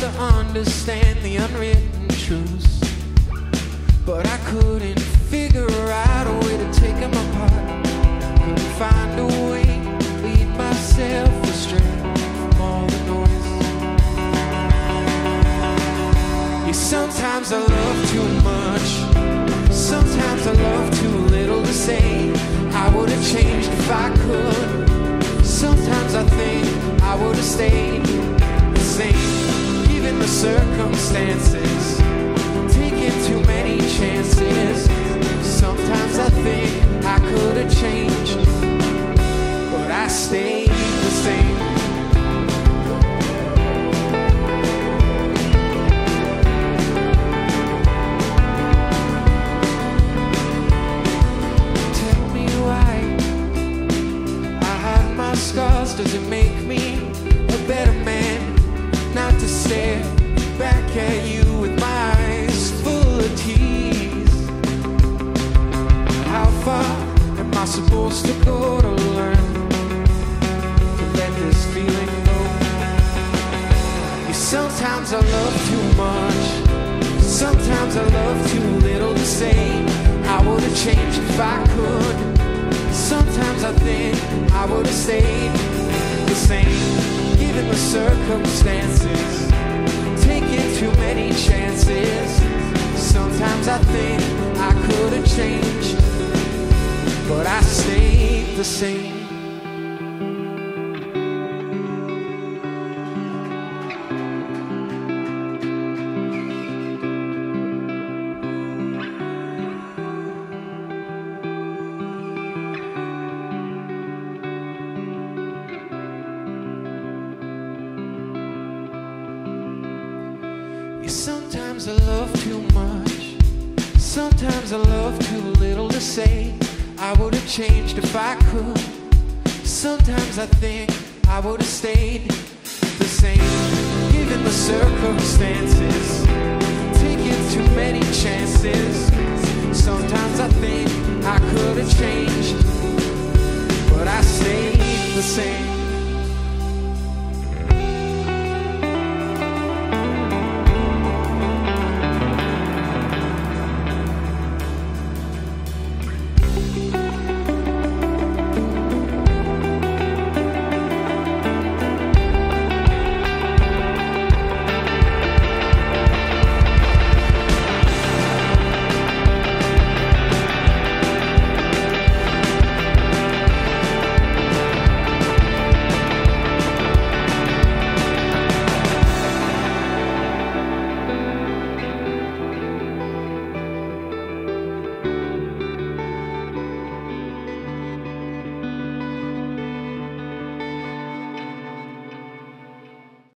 understand the unwritten truths, but I couldn't figure out a way to take them apart. Couldn't find a way to lead myself astray from all the noise. Yeah, sometimes I love too much. Sometimes I love too little to say. I would have changed if I could. Sometimes I think I would have stayed circumstances. Far am I supposed to go to learn to let this feeling go? Sometimes I love too much. Sometimes I love too little to say. I would have changed if I could. Sometimes I think I would have stayed the same, given the circumstances. Taking too many chances. The same. Sometimes I love too much. Sometimes I love too little to say. I would have changed if I could. Sometimes I think I would have stayed the same, given the circumstances. Taking too many chances. Sometimes I think I could have changed, but I stayed the same.